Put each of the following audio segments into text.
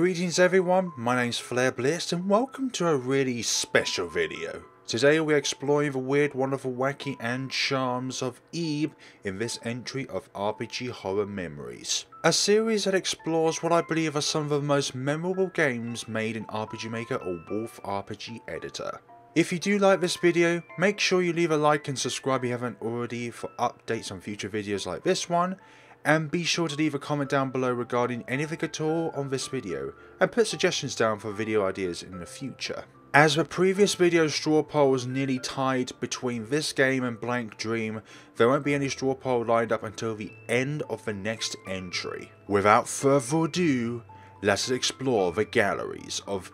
Greetings everyone, my name's FlareBlitzed and welcome to a really special video. Today we're exploring the weird, wonderful, wacky and charms of Ib in this entry of RPG Horror Memories. A series that explores what I believe are some of the most memorable games made in RPG Maker or Wolf RPG Editor. If you do like this video, make sure you leave a like and subscribe if you haven't already for updates on future videos like this one, and be sure to leave a comment down below regarding anything at all on this video, and put suggestions down for video ideas in the future. As the previous video straw poll was nearly tied between this game and Blank Dream, there won't be any straw poll lined up until the end of the next entry. Without further ado, let us explore the galleries of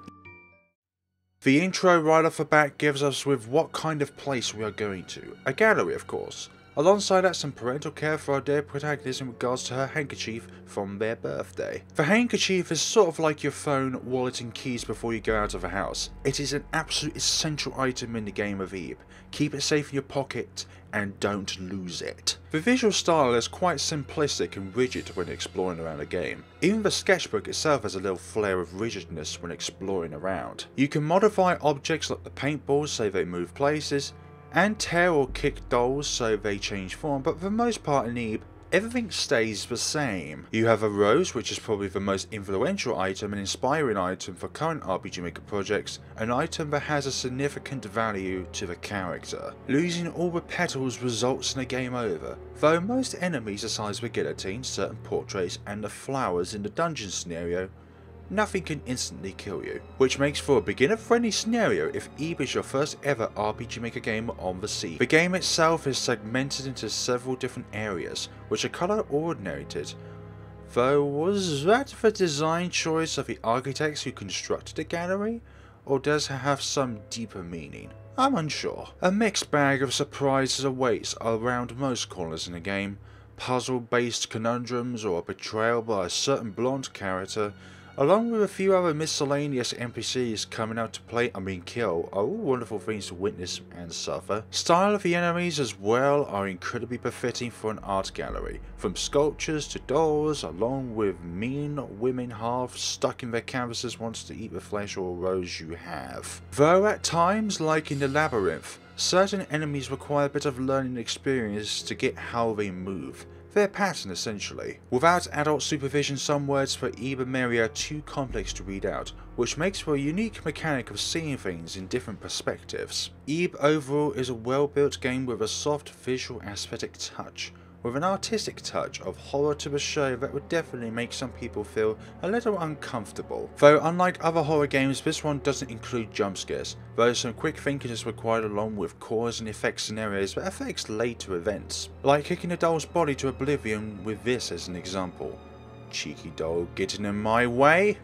the intro right off the bat gives us with what kind of place we are going to. A gallery of course. Alongside that some parental care for our dear protagonist in regards to her handkerchief from their birthday. The handkerchief is sort of like your phone, wallet and keys before you go out of the house. It is an absolute essential item in the game of Ib. Keep it safe in your pocket and don't lose it. The visual style is quite simplistic and rigid when exploring around a game. Even the sketchbook itself has a little flair of rigidness when exploring around. You can modify objects like the paintballs so they move places, and tear or kick dolls so they change form, but for the most part in Ib, everything stays the same. You have a rose, which is probably the most influential item and inspiring item for current RPG Maker projects, an item that has a significant value to the character. Losing all the petals results in a game over, though most enemies aside the guillotine, certain portraits and the flowers in the dungeon scenario nothing can instantly kill you, which makes for a beginner friendly scenario if Ib is your first ever RPG Maker game on the sea. The game itself is segmented into several different areas, which are colour ordinated, though was that the design choice of the architects who constructed the gallery, or does it have some deeper meaning? I'm unsure. A mixed bag of surprises awaits around most corners in the game, puzzle based conundrums or a betrayal by a certain blonde character along with a few other miscellaneous NPCs coming out to play and being killed are all wonderful things to witness and suffer. Style of the enemies as well are incredibly befitting for an art gallery, from sculptures to dolls along with mean women half stuck in their canvases wants to eat the flesh or rose you have. Though at times, like in the labyrinth, certain enemies require a bit of learning experience to get how they move their pattern essentially. Without adult supervision some words for Ib and Mary are too complex to read out, which makes for a unique mechanic of seeing things in different perspectives. Ib overall is a well built game with a soft visual aesthetic touch, with an artistic touch of horror to the show that would definitely make some people feel a little uncomfortable. Though unlike other horror games, this one doesn't include jump scares, though some quick thinking is required along with cause and effect scenarios that affects later events, like kicking a doll's body to oblivion with this as an example. Cheeky doll getting in my way?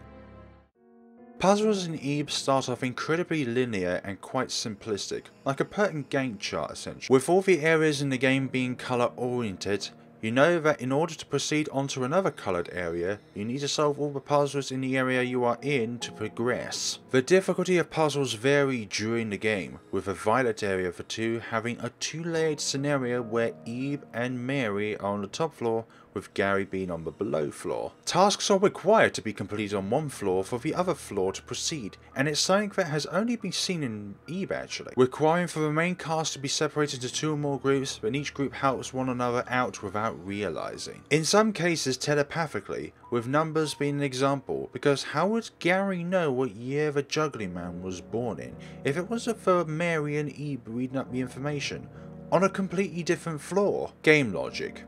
Puzzles in Ib start off incredibly linear and quite simplistic, like a pertinent game chart essentially. With all the areas in the game being colour oriented, you know that in order to proceed onto another coloured area, you need to solve all the puzzles in the area you are in to progress. The difficulty of puzzles vary during the game, with the violet area for 2 having a two-layered scenario where Ib and Mary are on the top floor with Garry being on the below floor. Tasks are required to be completed on one floor for the other floor to proceed, and it's something that has only been seen in Ib actually, requiring for the main cast to be separated into two or more groups, but each group helps one another out without realizing. In some cases telepathically, with numbers being an example, because how would Garry know what year the juggling man was born in if it wasn't for Mary and Ib reading up the information? On a completely different floor. Game logic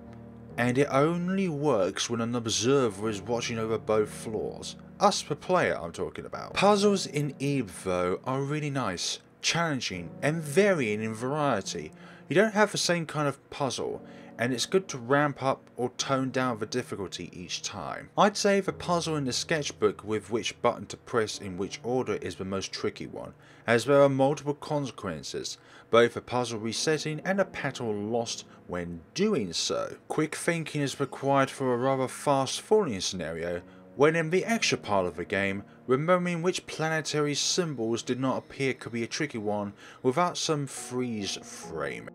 and it only works when an observer is watching over both floors. Us the player I'm talking about. Puzzles in Ib though are really nice, challenging and varying in variety. You don't have the same kind of puzzle and it's good to ramp up or tone down the difficulty each time. I'd say the puzzle in the sketchbook with which button to press in which order is the most tricky one, as there are multiple consequences, both a puzzle resetting and a petal lost when doing so. Quick thinking is required for a rather fast falling scenario, when in the extra part of the game, remembering which planetary symbols did not appear could be a tricky one without some freeze frame.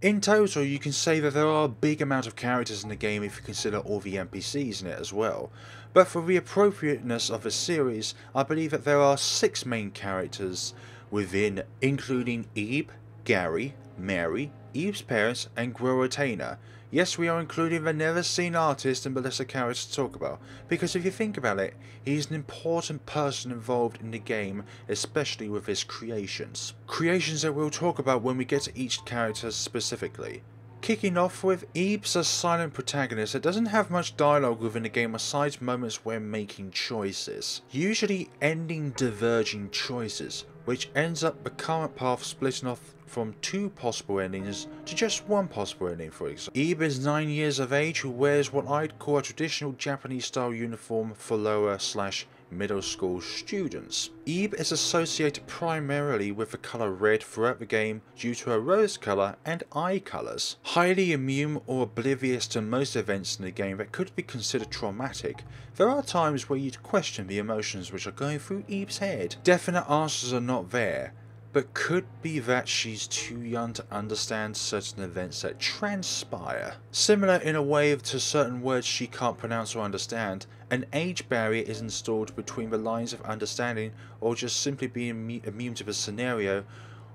In total, you can say that there are a big amount of characters in the game if you consider all the NPCs in it as well. But for the appropriateness of the series, I believe that there are six main characters within, including Ib, Garry, Mary, Ib's parents, and Guertena. Yes, we are including the never seen artist and lesser characters to talk about, because if you think about it, he's an important person involved in the game, especially with his creations. Creations that we'll talk about when we get to each character specifically. Kicking off with Ib's a silent protagonist that doesn't have much dialogue within the game aside moments where making choices. Usually ending diverging choices, which ends up the current path splitting off from two possible endings to just one possible ending for example. Ib is 9 years of age who wears what I'd call a traditional Japanese style uniform for lower slash middle school students. Ib is associated primarily with the colour red throughout the game due to her rose colour and eye colours. Highly immune or oblivious to most events in the game that could be considered traumatic, there are times where you'd question the emotions which are going through Ib's head. Definite answers are not there, but could be that she's too young to understand certain events that transpire. Similar in a way to certain words she can't pronounce or understand, an age barrier is installed between the lines of understanding or just simply being immune to the scenario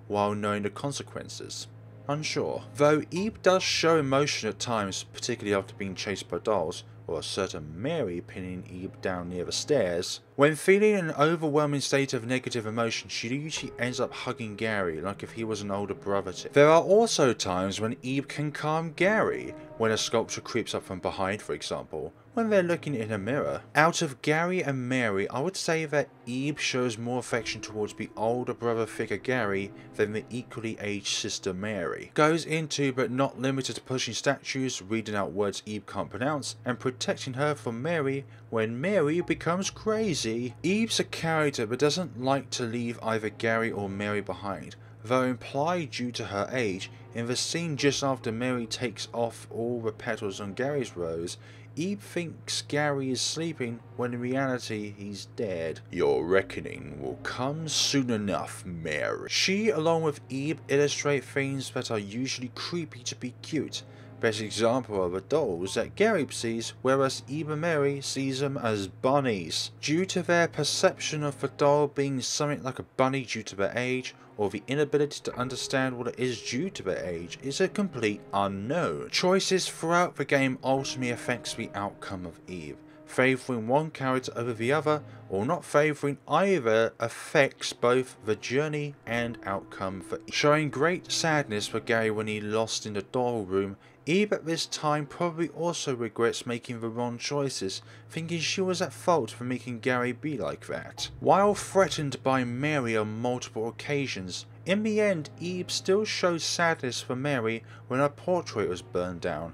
while knowing the consequences. Unsure. Though Ib does show emotion at times, particularly after being chased by dolls, or a certain Mary pinning Ib down near the stairs. When feeling an overwhelming state of negative emotion, she usually ends up hugging Garry like if he was an older brother to There are also times when Ib can calm Garry, when a sculpture creeps up from behind for example, when they're looking in a mirror. Out of Garry and Mary, I would say that Ib shows more affection towards the older brother figure Garry than the equally aged sister Mary. Goes into but not limited to pushing statues, reading out words Ib can't pronounce, and protecting her from Mary when Mary becomes crazy. Ib's a character but doesn't like to leave either Garry or Mary behind though implied due to her age, in the scene just after Mary takes off all the petals on Garry's rose, Ib thinks Garry is sleeping when in reality he's dead. Your reckoning will come soon enough, Mary. She, along with Ib, illustrate things that are usually creepy to be cute. Best example are the dolls that Garry sees, whereas and Mary sees them as bunnies. Due to their perception of the doll being something like a bunny due to their age, or the inability to understand what it is due to their age is a complete unknown. Choices throughout the game ultimately affects the outcome of Ib Favouring one character over the other, or not favouring either, affects both the journey and outcome for Ib. Showing great sadness for Garry when he lost in the doll room, Ib at this time probably also regrets making the wrong choices, thinking she was at fault for making Garry be like that. While threatened by Mary on multiple occasions, in the end Ib still shows sadness for Mary when her portrait was burned down,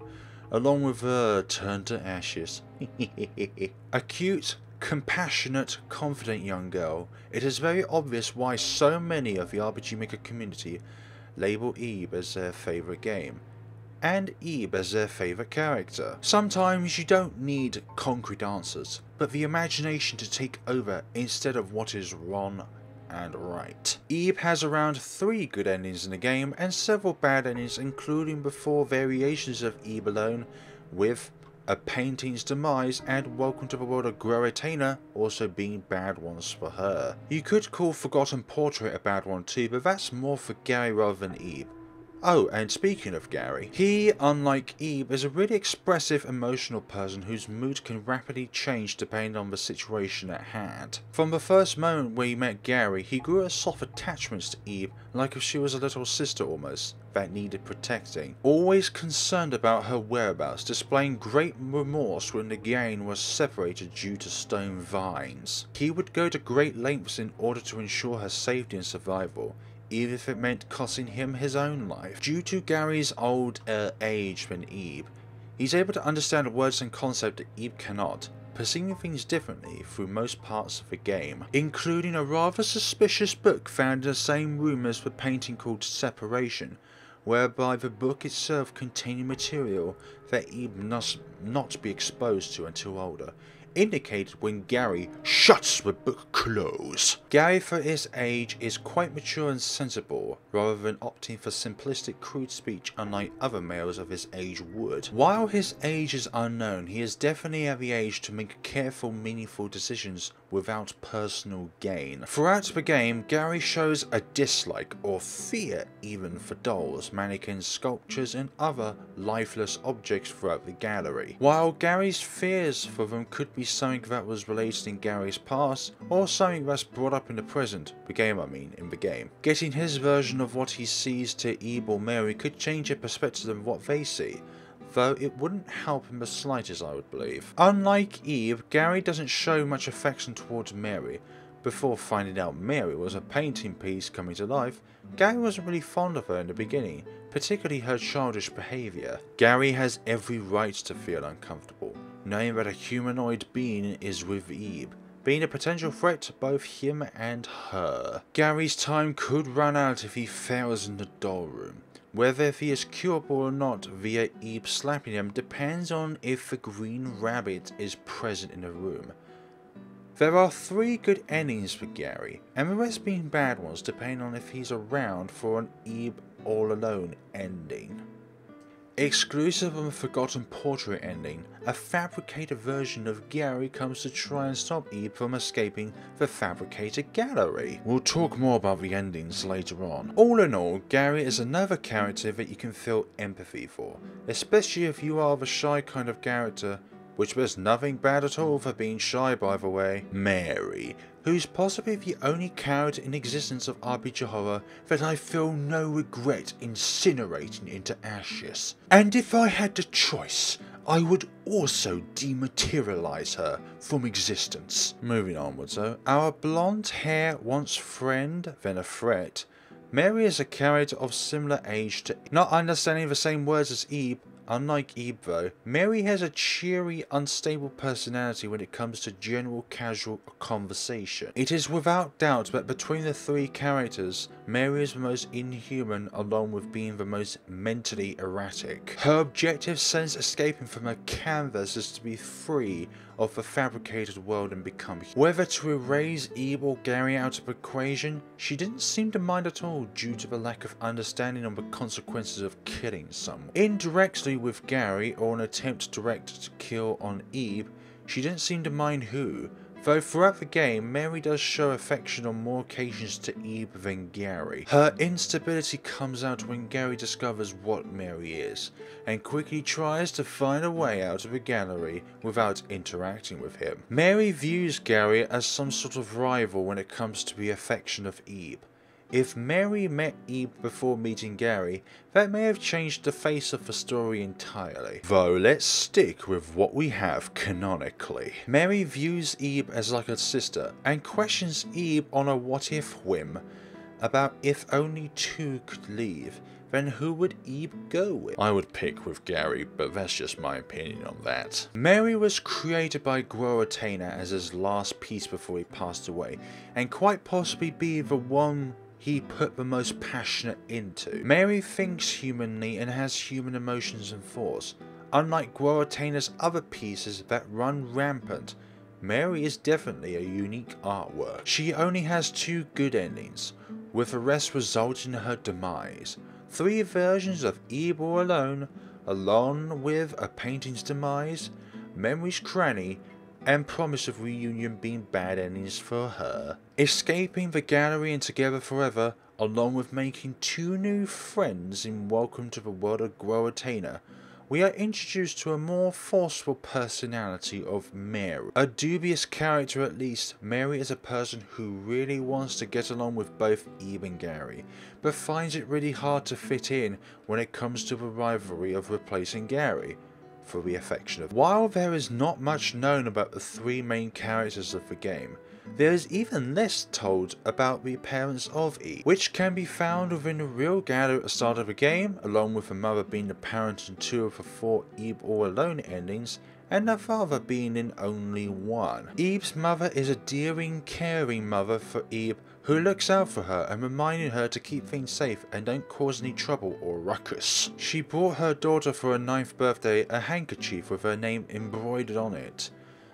along with her turned to ashes. A cute, compassionate, confident young girl, it is very obvious why so many of the RPG Maker community label Ib as their favourite game and Ib as their favourite character. Sometimes you don't need concrete answers, but the imagination to take over instead of what is wrong and right. Ib has around 3 good endings in the game and several bad endings including 4 variations of Ib alone with a painting's demise and Welcome to the World of Guertena also being bad ones for her. You could call Forgotten Portrait a bad one too, but that's more for Garry rather than Ib. Oh, and speaking of Garry, he, unlike Ib, is a really expressive, emotional person whose mood can rapidly change depending on the situation at hand. From the first moment we met Garry, he grew a soft attachment to Ib, like if she was a little sister almost, that needed protecting. Always concerned about her whereabouts, displaying great remorse when the gang was separated due to stone vines. He would go to great lengths in order to ensure her safety and survival even if it meant costing him his own life. Due to Garry's old uh, age than Ib, he's able to understand words and concepts that Ib cannot, perceiving things differently through most parts of the game, including a rather suspicious book found in the same room as the painting called Separation, whereby the book itself containing material that Ib must not be exposed to until older, indicated when Garry shuts the book close. Garry for his age is quite mature and sensible, rather than opting for simplistic crude speech unlike other males of his age would. While his age is unknown, he is definitely at the age to make careful meaningful decisions without personal gain. Throughout the game, Garry shows a dislike or fear even for dolls, mannequins, sculptures and other lifeless objects throughout the gallery. While Garry's fears for them could be something that was related in Garry's past or something that's brought up in the present, the game I mean, in the game. Getting his version of what he sees to Ib Mary could change their perspective of what they see though it wouldn't help in the slightest I would believe. Unlike Ib, Garry doesn't show much affection towards Mary. Before finding out Mary was a painting piece coming to life, Garry wasn't really fond of her in the beginning, particularly her childish behaviour. Garry has every right to feel uncomfortable, knowing that a humanoid being is with Ib, being a potential threat to both him and her. Garry's time could run out if he fails in the doll room. Whether he is curable or not via Ib slapping him depends on if the green rabbit is present in the room. There are three good endings for Garry, and the rest being bad ones depending on if he's around for an Ib all alone ending. Exclusive of the Forgotten Portrait ending, a fabricated version of Garry comes to try and stop Ib from escaping the fabricated gallery. We'll talk more about the endings later on. All in all, Garry is another character that you can feel empathy for, especially if you are the shy kind of character which there's nothing bad at all for being shy by the way. Mary, who's possibly the only character in existence of RPG horror that I feel no regret incinerating into ashes. And if I had the choice, I would also dematerialize her from existence. Moving onwards though, our blonde hair once friend, then a threat. Mary is a character of similar age to not understanding the same words as Ib, Unlike Ib though, Mary has a cheery, unstable personality when it comes to general casual conversation. It is without doubt that between the three characters, Mary is the most inhuman along with being the most mentally erratic. Her objective since escaping from her canvas is to be free of the fabricated world and become Whether to erase Ib or Garry out of equation, she didn't seem to mind at all due to the lack of understanding on the consequences of killing someone. Indirectly with Garry or an attempt direct to kill on Ib, she didn't seem to mind who, Though throughout the game, Mary does show affection on more occasions to Ib than Garry. Her instability comes out when Garry discovers what Mary is, and quickly tries to find a way out of the gallery without interacting with him. Mary views Garry as some sort of rival when it comes to the affection of Ib. If Mary met Ib before meeting Garry, that may have changed the face of the story entirely. Though let's stick with what we have canonically. Mary views Ib as like a sister and questions Ib on a what if whim about if only two could leave, then who would Ib go with? I would pick with Garry, but that's just my opinion on that. Mary was created by Guertena as his last piece before he passed away, and quite possibly be the one he put the most passionate into. Mary thinks humanly and has human emotions and thoughts. Unlike Guertena's other pieces that run rampant, Mary is definitely a unique artwork. She only has two good endings, with the rest resulting in her demise. Three versions of All Alone, along with a painting's demise, Mary's Cranny, and promise of reunion being bad endings for her. Escaping the gallery and together forever, along with making two new friends in Welcome to the World of Guertena, we are introduced to a more forceful personality of Mary. A dubious character at least, Mary is a person who really wants to get along with both Ib and Garry, but finds it really hard to fit in when it comes to the rivalry of replacing Garry for the affection of. While there is not much known about the three main characters of the game, there is even less told about the parents of Ib, which can be found within the real gallery at the start of the game, along with the mother being the parent in two of the four Ib All Alone endings, and her father being in only one. Ib's mother is a dearing, caring mother for Ib who looks out for her and reminding her to keep things safe and don't cause any trouble or ruckus. She brought her daughter for her ninth birthday a handkerchief with her name embroidered on it.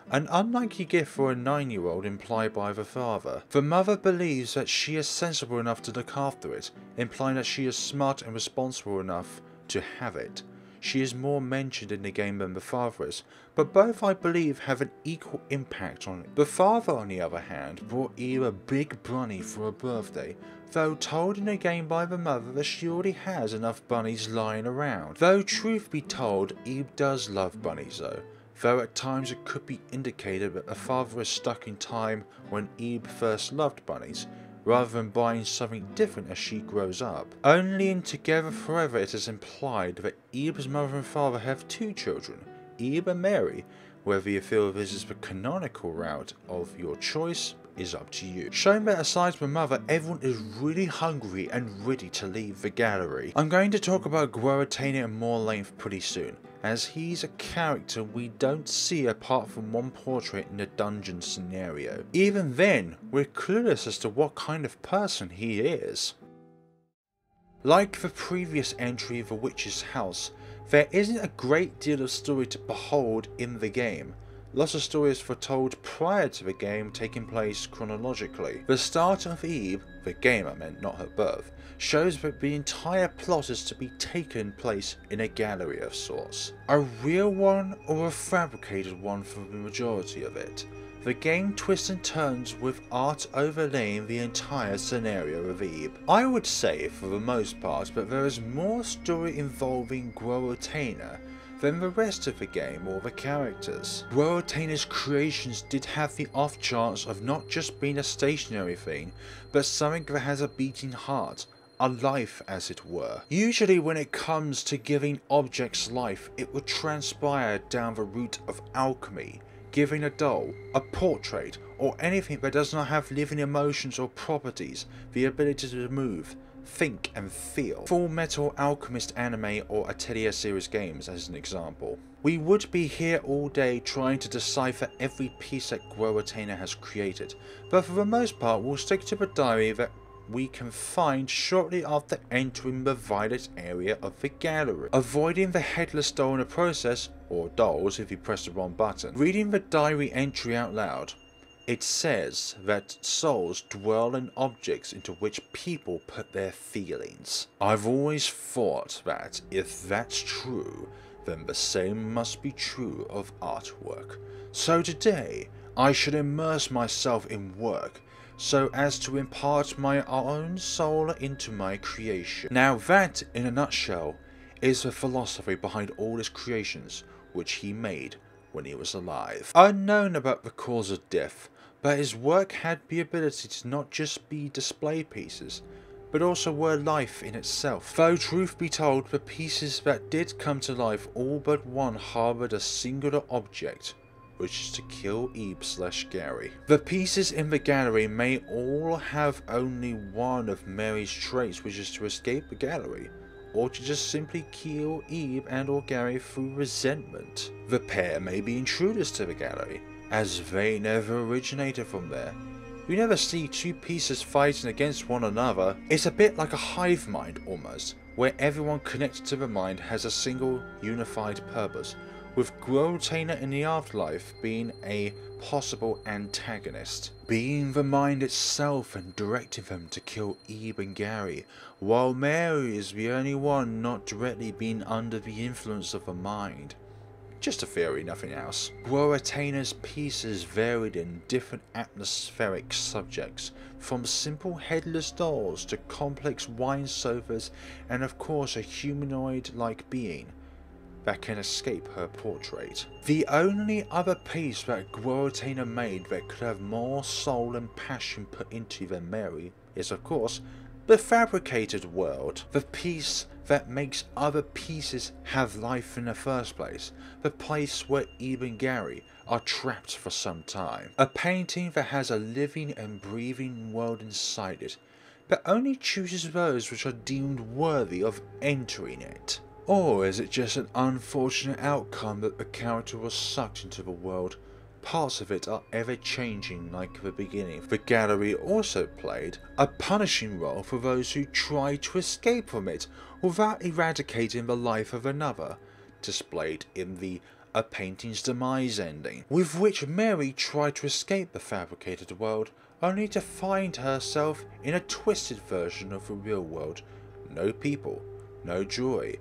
an unlikely gift for a 9 year old implied by the father. The mother believes that she is sensible enough to look after it, implying that she is smart and responsible enough to have it. She is more mentioned in the game than the father is, but both I believe have an equal impact on it. The father on the other hand brought Ib a big bunny for her birthday, though told in a game by the mother that she already has enough bunnies lying around. Though truth be told, Ib does love bunnies though, though at times it could be indicated that the father is stuck in time when Ib first loved bunnies, rather than buying something different as she grows up. Only in Together Forever it is implied that Ib's mother and father have two children, Ib and Mary. Whether you feel this is the canonical route of your choice is up to you. Showing that aside from mother, everyone is really hungry and ready to leave the gallery. I'm going to talk about Guertena in more length pretty soon as he's a character we don't see apart from one portrait in the dungeon scenario. Even then, we're clueless as to what kind of person he is. Like the previous entry of The Witch's House, there isn't a great deal of story to behold in the game, Lots of stories foretold prior to the game taking place chronologically. The start of Ib, the game I meant, not her birth, shows that the entire plot is to be taken place in a gallery of sorts. A real one or a fabricated one for the majority of it. The game twists and turns with art overlaying the entire scenario of Ib. I would say for the most part but there is more story involving Guertena than the rest of the game or the characters. Guertena's creations did have the off chance of not just being a stationary thing, but something that has a beating heart, a life as it were. Usually when it comes to giving objects life, it would transpire down the route of alchemy, giving a doll, a portrait, or anything that does not have living emotions or properties the ability to move, think and feel. Fullmetal Alchemist anime or Atelier series games as an example. We would be here all day trying to decipher every piece that Guertena has created, but for the most part we'll stick to the diary that we can find shortly after entering the violet area of the gallery, avoiding the headless doll in the process, or dolls if you press the wrong button. Reading the diary entry out loud, it says that souls dwell in objects into which people put their feelings. I've always thought that if that's true, then the same must be true of artwork. So today, I should immerse myself in work so as to impart my own soul into my creation. Now that, in a nutshell, is the philosophy behind all his creations which he made when he was alive. Unknown about the cause of death, but his work had the ability to not just be display pieces, but also were life in itself. Though truth be told, the pieces that did come to life all but one harboured a singular object, which is to kill Ib slash Garry. The pieces in the gallery may all have only one of Mary's traits, which is to escape the gallery, or to just simply kill Ib and or Garry through resentment. The pair may be intruders to the gallery, as they never originated from there. You never see two pieces fighting against one another. It's a bit like a hive mind almost, where everyone connected to the mind has a single unified purpose, with Guertena in the afterlife being a possible antagonist, being the mind itself and directing them to kill Ib and Garry, while Mary is the only one not directly being under the influence of the mind. Just a theory, nothing else. Guertena's pieces varied in different atmospheric subjects, from simple headless dolls to complex wine sofas and of course a humanoid-like being that can escape her portrait. The only other piece that Guertena made that could have more soul and passion put into than Mary is of course the fabricated world. The piece that makes other pieces have life in the first place, the place where even Garry are trapped for some time. A painting that has a living and breathing world inside it, but only chooses those which are deemed worthy of entering it. Or is it just an unfortunate outcome that the character was sucked into the world Parts of it are ever changing like the beginning. The gallery also played a punishing role for those who try to escape from it without eradicating the life of another, displayed in the a painting's demise ending, with which Mary tried to escape the fabricated world only to find herself in a twisted version of the real world. No people, no joy,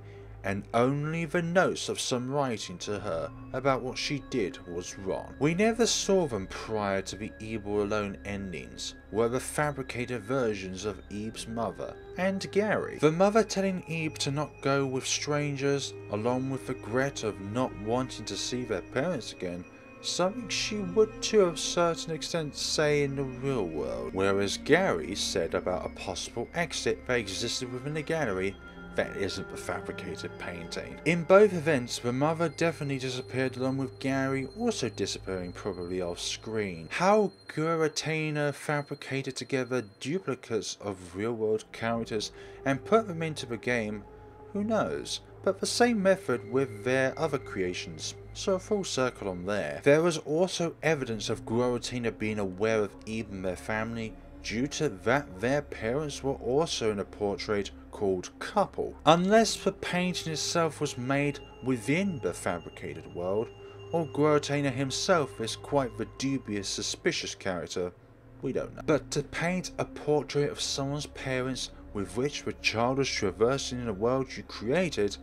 and only the notes of some writing to her about what she did was wrong. We never saw them prior to the Ib All Alone endings, were the fabricated versions of Ib's mother and Garry. The mother telling Ib to not go with strangers, along with the regret of not wanting to see their parents again, something she would to a certain extent say in the real world, whereas Garry said about a possible exit that existed within the gallery that isn't the fabricated painting. In both events, the mother definitely disappeared along with Garry also disappearing probably off screen. How Guertena fabricated together duplicates of real world characters and put them into the game, who knows? But the same method with their other creations, so a full circle on there. There was also evidence of Guertena being aware of even their family due to that their parents were also in a portrait called couple. Unless the painting itself was made within the fabricated world, or Guertena himself is quite the dubious, suspicious character, we don't know. But to paint a portrait of someone's parents with which the child was traversing in the world you created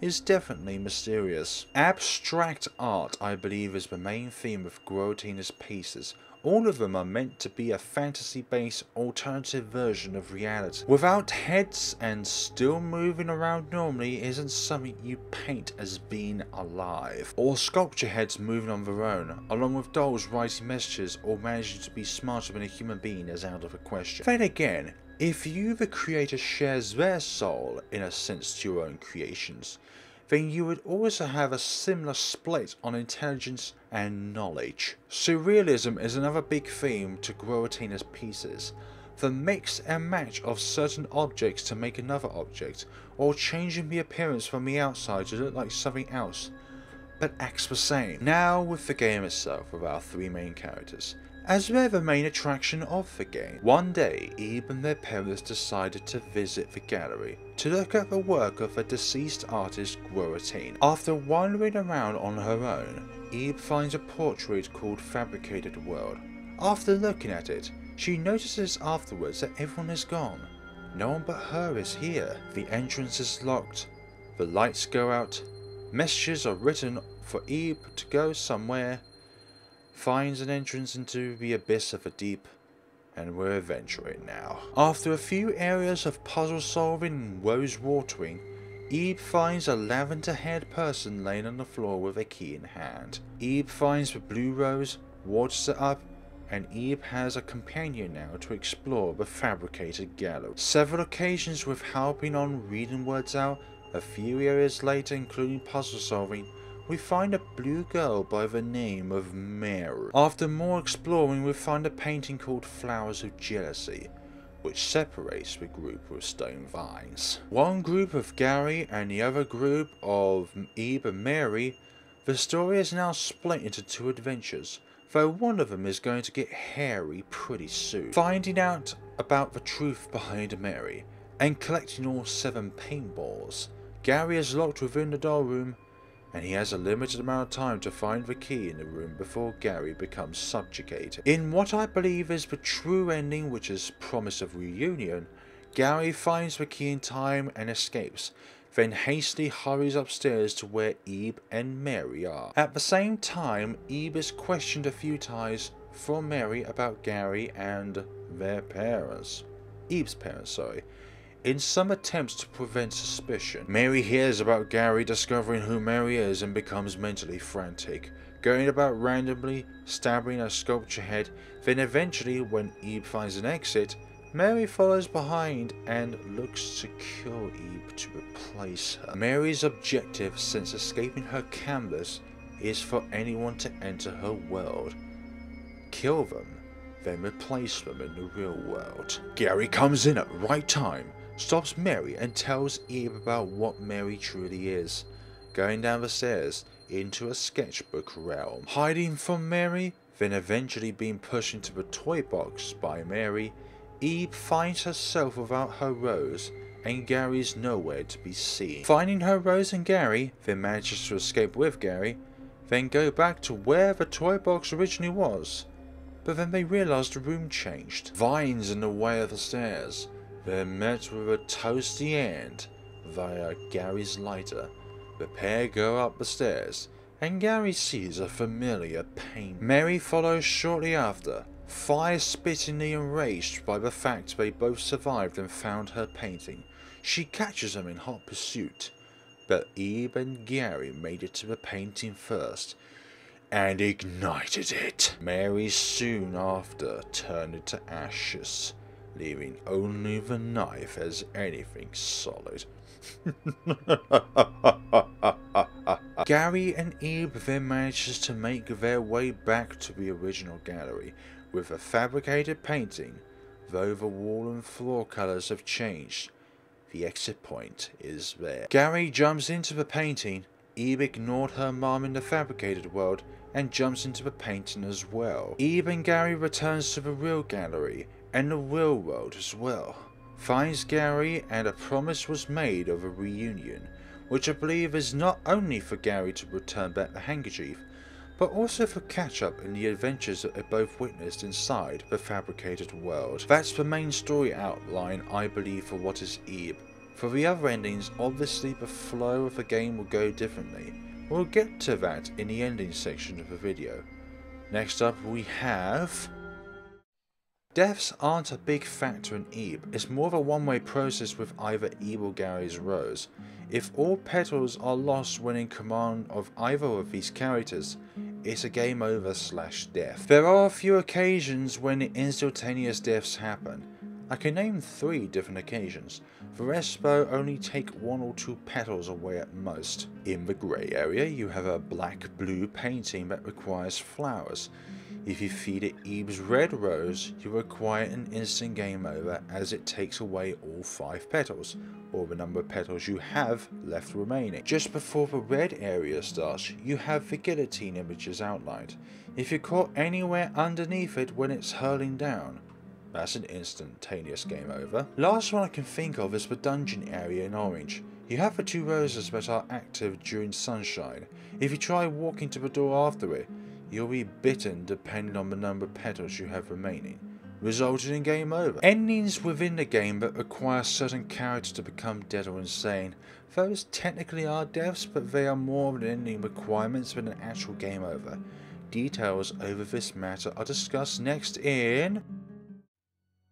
is definitely mysterious. Abstract art, I believe, is the main theme of Guertena's pieces, all of them are meant to be a fantasy-based alternative version of reality. Without heads and still moving around normally isn't something you paint as being alive. Or sculpture heads moving on their own, along with dolls writing messages or managing to be smarter than a human being is out of the question. Then again, if you the creator shares their soul in a sense to your own creations, then you would also have a similar split on intelligence and knowledge. Surrealism is another big theme to Guertena's pieces. The mix and match of certain objects to make another object, or changing the appearance from the outside to look like something else, but acts the same. Now with the game itself with our three main characters as they're the main attraction of the game. One day, Ib and their parents decided to visit the gallery to look at the work of the deceased artist Guertena. After wandering around on her own, Ib finds a portrait called Fabricated World. After looking at it, she notices afterwards that everyone is gone. No one but her is here. The entrance is locked. The lights go out. Messages are written for Ib to go somewhere finds an entrance into the abyss of the deep, and we're venturing now. After a few areas of puzzle solving and rose watering, Ib finds a lavender haired person laying on the floor with a key in hand. Ib finds the blue rose, waters it up, and Ib has a companion now to explore the fabricated gallows. Several occasions with helping on reading words out, a few areas later including puzzle solving, we find a blue girl by the name of Mary. After more exploring, we find a painting called Flowers of Jealousy, which separates the group with stone vines. One group of Garry and the other group of Ib and Mary, the story is now split into two adventures, though one of them is going to get hairy pretty soon. Finding out about the truth behind Mary, and collecting all seven paintballs, Garry is locked within the doll room and he has a limited amount of time to find the key in the room before Garry becomes subjugated. In what I believe is the true ending which is promise of reunion, Garry finds the key in time and escapes, then hastily hurries upstairs to where Ib and Mary are. At the same time, Ib is questioned a few times from Mary about Garry and their parents. Ib's parents, sorry in some attempts to prevent suspicion. Mary hears about Garry discovering who Mary is and becomes mentally frantic, going about randomly stabbing a sculpture head, then eventually when Ib finds an exit, Mary follows behind and looks to kill Ib to replace her. Mary's objective since escaping her canvas is for anyone to enter her world. Kill them, then replace them in the real world. Garry comes in at the right time stops Mary and tells Ib about what Mary truly is, going down the stairs into a sketchbook realm. Hiding from Mary, then eventually being pushed into the toy box by Mary, Ib finds herself without her rose and Garry's nowhere to be seen. Finding her rose and Garry, then manages to escape with Garry, then go back to where the toy box originally was. But then they realise the room changed. Vines in the way of the stairs. They're met with a toasty end via Garry's lighter. The pair go up the stairs, and Garry sees a familiar paint. Mary follows shortly after, fire spittingly enraged by the fact they both survived and found her painting. She catches them in hot pursuit, but Ib and Garry made it to the painting first, and ignited it. Mary soon after turned into ashes, leaving only the knife as anything solid. Garry and Ib then manages to make their way back to the original gallery with a fabricated painting, though the wall and floor colours have changed the exit point is there. Garry jumps into the painting. Ib ignored her mom in the fabricated world and jumps into the painting as well. Ib and Garry returns to the real gallery and the real world as well. Finds Garry and a promise was made of a reunion, which I believe is not only for Garry to return back the handkerchief, but also for catch up in the adventures that they both witnessed inside the fabricated world. That's the main story outline I believe for what is Ib. For the other endings, obviously the flow of the game will go differently. We'll get to that in the ending section of the video. Next up we have... Deaths aren't a big factor in Ib, it's more of a one-way process with either Ib or Garry's Rose. If all petals are lost when in command of either of these characters, it's a game over slash death. There are a few occasions when instantaneous deaths happen. I can name three different occasions. The though only take one or two petals away at most. In the grey area you have a black-blue painting that requires flowers. If you feed it Ib's red rose, you require an instant game over as it takes away all 5 petals, or the number of petals you have left remaining. Just before the red area starts, you have the guillotine images outlined. If you're caught anywhere underneath it when it's hurling down, that's an instantaneous game over. Last one I can think of is the dungeon area in orange. You have the two roses that are active during sunshine. If you try walking to the door after it, you'll be bitten depending on the number of petals you have remaining, resulting in game over. Endings within the game that require certain characters to become dead or insane. Those technically are deaths, but they are more of an ending requirements than an actual game over. Details over this matter are discussed next in...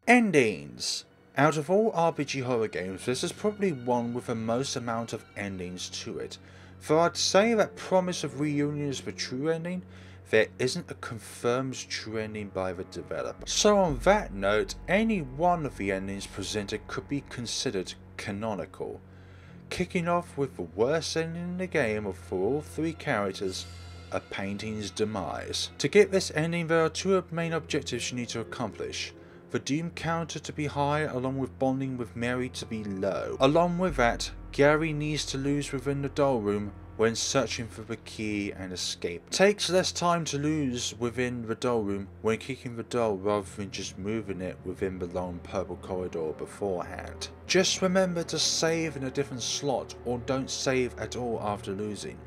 Endings! Out of all RPG horror games, this is probably one with the most amount of endings to it. For I'd say that Promise of Reunion is the true ending, there isn't a confirmed true ending by the developer. So on that note, any one of the endings presented could be considered canonical. Kicking off with the worst ending in the game for all three characters, a painting's demise. To get this ending there are two main objectives you need to accomplish. The doom counter to be high along with bonding with Mary to be low. Along with that, Garry needs to lose within the doll room when searching for the key and escape. Takes less time to lose within the doll room when kicking the doll rather than just moving it within the long purple corridor beforehand. Just remember to save in a different slot or don't save at all after losing.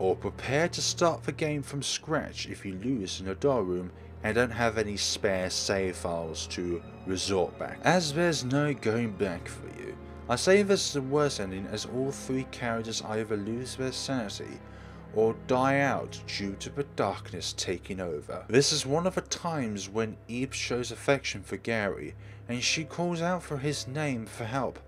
Or prepare to start the game from scratch if you lose in a doll room and don't have any spare save files to resort back, as there's no going back for you. I say this is the worst ending as all three characters either lose their sanity or die out due to the darkness taking over. This is one of the times when Ib shows affection for Garry and she calls out for his name for help,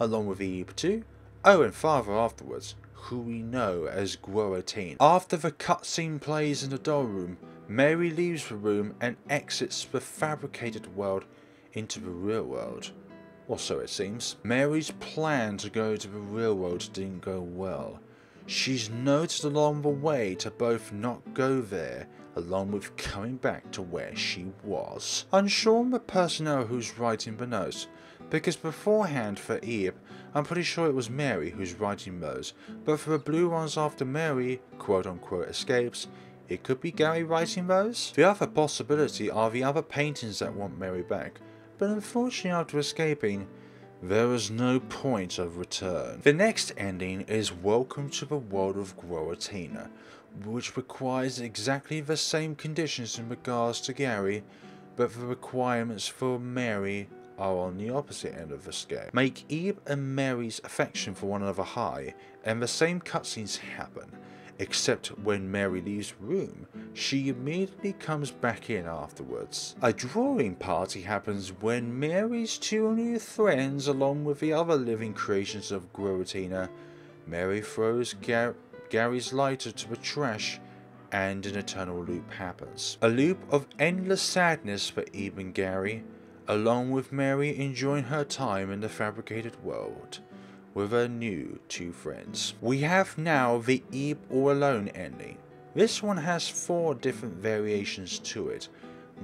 along with Ib too. Oh, and father afterwards, who we know as Guertena. After the cutscene plays in the doll room, Mary leaves the room and exits the fabricated world into the real world. Or so it seems. Mary's plan to go to the real world didn't go well. She's noted along the way to both not go there, along with coming back to where she was. Unsure on the personnel who's writing the notes, because beforehand for Ib, I'm pretty sure it was Mary who's writing those, but for the blue ones after Mary, quote unquote, escapes, it could be Garry writing those? The other possibility are the other paintings that want Mary back, but unfortunately after escaping, there is no point of return. The next ending is Welcome to the World of Guertena, which requires exactly the same conditions in regards to Garry, but the requirements for Mary are on the opposite end of the scale. Make Ib and Mary's affection for one another high, and the same cutscenes happen, except when Mary leaves room, she immediately comes back in afterwards. A drawing party happens when Mary's two new friends, along with the other living creations of Guertena, Mary throws Gar Garry's lighter to the trash and an eternal loop happens. A loop of endless sadness for Ib and Garry, along with Mary enjoying her time in the fabricated world with her new two friends. We have now the Ib All Alone ending. This one has four different variations to it,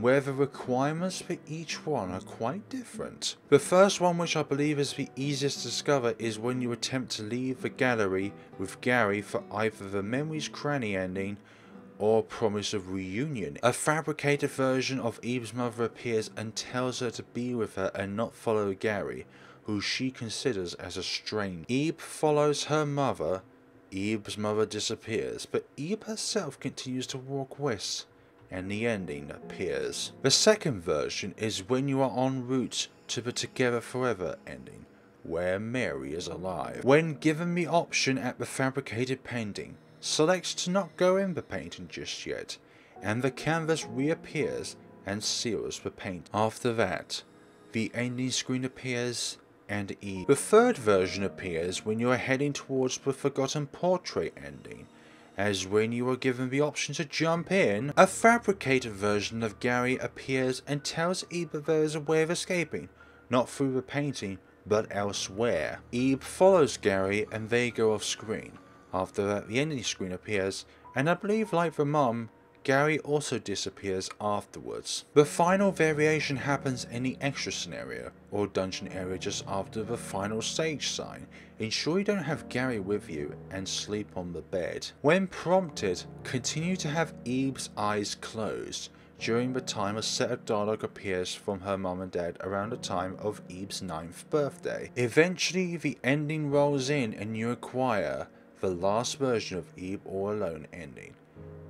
where the requirements for each one are quite different. The first one which I believe is the easiest to discover is when you attempt to leave the gallery with Garry for either the Memories Cranny ending or promise of reunion. A fabricated version of Ib's mother appears and tells her to be with her and not follow Garry, who she considers as a stranger. Ib follows her mother. Ib's mother disappears, but Ib herself continues to walk west, and the ending appears. The second version is when you are en route to the Together Forever ending, where Mary is alive. When given the option at the fabricated painting, selects to not go in the painting just yet, and the canvas reappears and seals the paint. After that, the ending screen appears and E. The third version appears when you are heading towards the Forgotten Portrait ending, as when you are given the option to jump in, a fabricated version of Garry appears and tells Ib that there is a way of escaping, not through the painting, but elsewhere. Ib follows Garry and they go off screen. After that, the ending screen appears, and I believe like the mum, Garry also disappears afterwards. The final variation happens in the extra scenario, or dungeon area just after the final stage sign. Ensure you don't have Garry with you and sleep on the bed. When prompted, continue to have Ib's eyes closed. During the time a set of dialogue appears from her mom and dad around the time of Ib's ninth birthday. Eventually the ending rolls in and you acquire the last version of Ib All Alone ending.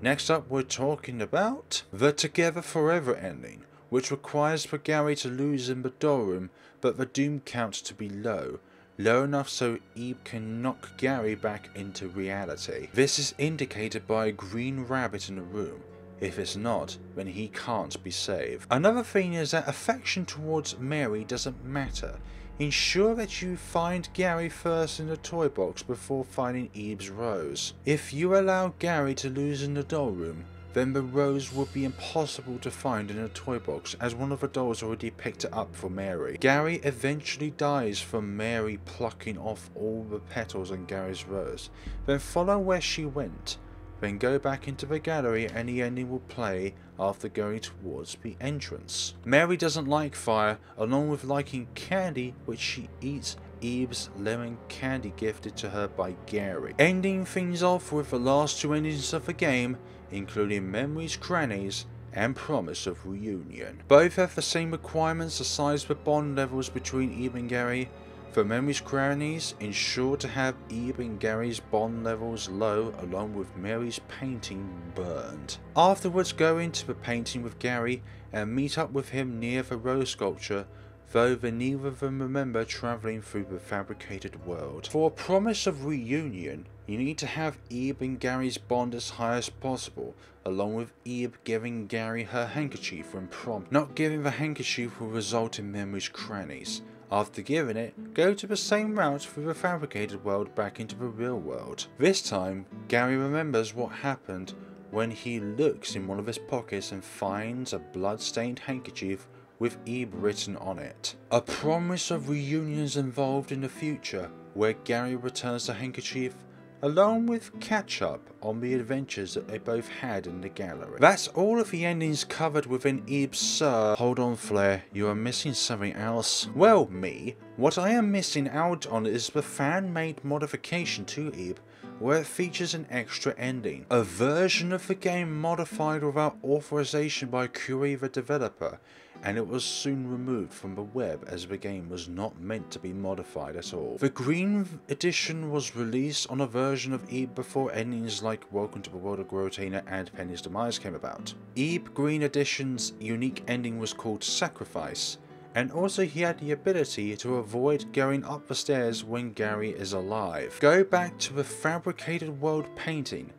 Next up we're talking about the Together Forever ending, which requires for Garry to lose in the doll room but the doom count to be low, low enough so Ib can knock Garry back into reality. This is indicated by a green rabbit in the room. If it's not, then he can't be saved. Another thing is that affection towards Mary doesn't matter. Ensure that you find Garry first in the toy box before finding Ib's rose. If you allow Garry to lose in the doll room, then the rose would be impossible to find in a toy box as one of the dolls already picked it up for Mary. Garry eventually dies from Mary plucking off all the petals on Garry's rose. Then follow where she went then go back into the gallery and the ending will play after going towards the entrance. Mary doesn't like fire, along with liking candy which she eats Ib's lemon candy gifted to her by Garry. Ending things off with the last two endings of the game, including Memories Crannies and Promise of Reunion. Both have the same requirements aside the bond levels between Ib and Garry, for Mary's crannies, ensure to have Ib and Garry's bond levels low along with Mary's painting burned. Afterwards go into the painting with Garry and meet up with him near the rose sculpture though they neither of them remember travelling through the fabricated world. For a promise of reunion, you need to have Ib and Garry's bond as high as possible, along with Ib giving Garry her handkerchief when prompt. Not giving the handkerchief will result in Memory's crannies. After giving it, go to the same route through the fabricated world back into the real world. This time, Garry remembers what happened when he looks in one of his pockets and finds a blood-stained handkerchief with Ib written on it. A promise of reunions involved in the future, where Garry returns the handkerchief along with catch up on the adventures that they both had in the gallery. That's all of the endings covered within Ibs Sir. Hold on Flare, you are missing something else. Well me, what I am missing out on is the fan-made modification to Ib where it features an extra ending. A version of the game modified without authorization by Kouri the developer and it was soon removed from the web as the game was not meant to be modified at all. The Green Edition was released on a version of Ib before endings like Welcome to the World of Guertena and Penny's Demise came about. Ib Green Edition's unique ending was called Sacrifice, and also he had the ability to avoid going up the stairs when Garry is alive. Go back to the fabricated world painting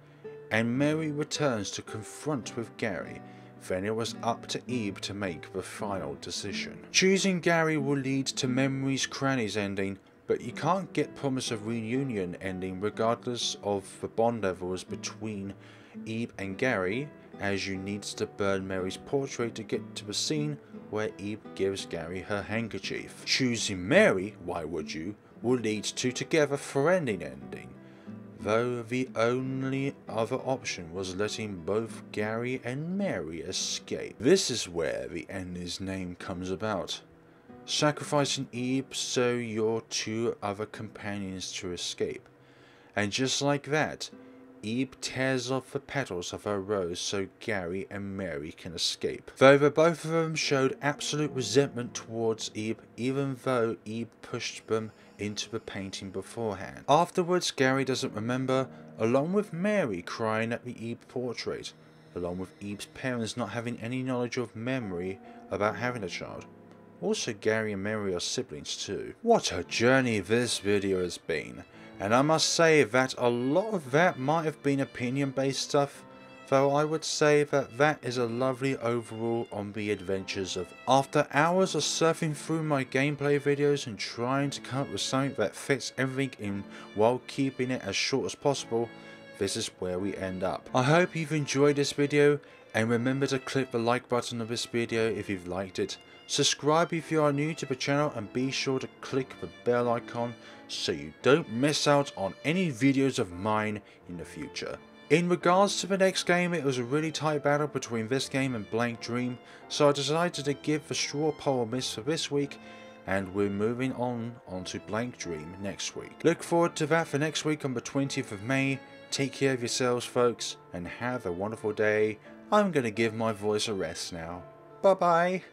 and Mary returns to confront with Garry. Then it was up to Ib to make the final decision. Choosing Garry will lead to Memory's Crannies ending, but you can't get Promise of Reunion ending regardless of the bond levels between Ib and Garry, as you need to burn Mary's portrait to get to the scene where Ib gives Garry her handkerchief. Choosing Mary, why would you, will lead to Together for Ending ending, though the only other option was letting both Garry and Mary escape. This is where the ending's name comes about. Sacrificing Ib so your two other companions to escape. And just like that, Ib tears off the petals of her rose so Garry and Mary can escape. Though the both of them showed absolute resentment towards Ib, even though Ib pushed them into the painting beforehand. Afterwards, Garry doesn't remember, along with Mary crying at the Ib portrait, along with Ib's parents not having any knowledge of memory about having a child. Also, Garry and Mary are siblings too. What a journey this video has been. And I must say that a lot of that might have been opinion based stuff, though I would say that that is a lovely overall on the adventures of. After hours of surfing through my gameplay videos and trying to come up with something that fits everything in while keeping it as short as possible, this is where we end up. I hope you've enjoyed this video and remember to click the like button of this video if you've liked it. Subscribe if you are new to the channel and be sure to click the bell icon so you don't miss out on any videos of mine in the future. In regards to the next game, it was a really tight battle between this game and Blank Dream, so I decided to give the straw poll a miss for this week, and we're moving on onto Blank Dream next week. Look forward to that for next week on the 20th of May. Take care of yourselves folks, and have a wonderful day. I'm going to give my voice a rest now. Bye bye.